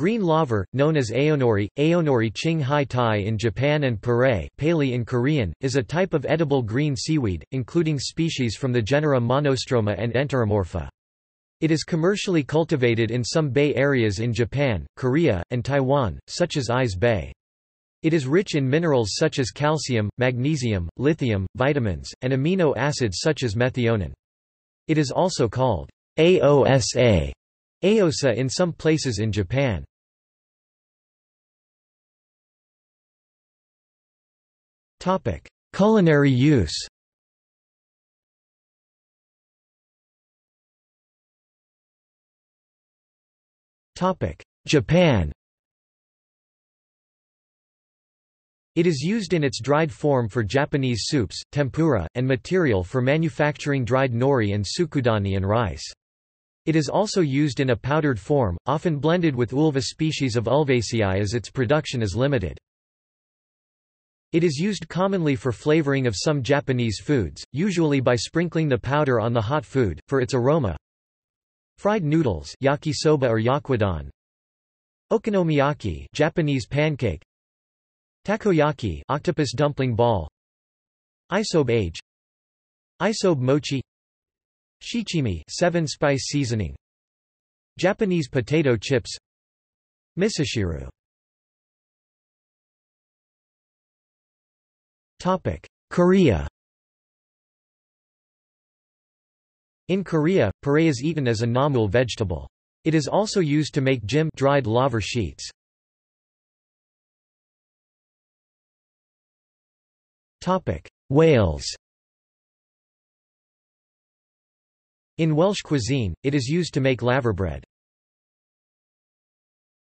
Green laver, known as aonori, aonori ching hai tai in Japan and parae paley in Korean, is a type of edible green seaweed, including species from the genera Monostroma and Enteromorpha. It is commercially cultivated in some bay areas in Japan, Korea, and Taiwan, such as Ise Bay. It is rich in minerals such as calcium, magnesium, lithium, vitamins, and amino acids such as methionine. It is also called AOSA Aosa in some places in Japan. Culinary use Topic: Japan It is used in its dried form for Japanese soups, tempura, and material for manufacturing dried nori and tsukudani and rice. It is also used in a powdered form, often blended with Ulva species of Ulvaceae as its production is limited. It is used commonly for flavoring of some Japanese foods, usually by sprinkling the powder on the hot food, for its aroma. Fried noodles yakisoba or yakiudon. Okonomiyaki Japanese pancake. Takoyaki octopus dumpling ball. Isobe age. Isobe mochi Shichimi seven spice seasoning Japanese potato chips Misoshiru Topic Korea In Korea, parae is eaten as a namul vegetable. It is also used to make gim dried laver sheets. Topic Wales In Welsh cuisine, it is used to make laverbread.